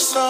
so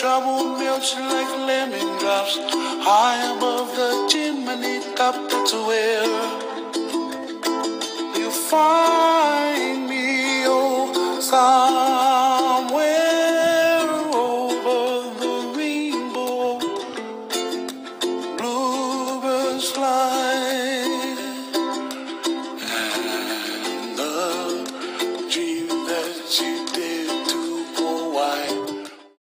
trouble melts like lemon drops high above the chimney top. That's where you find me, oh, somewhere over the rainbow. Bluebirds fly.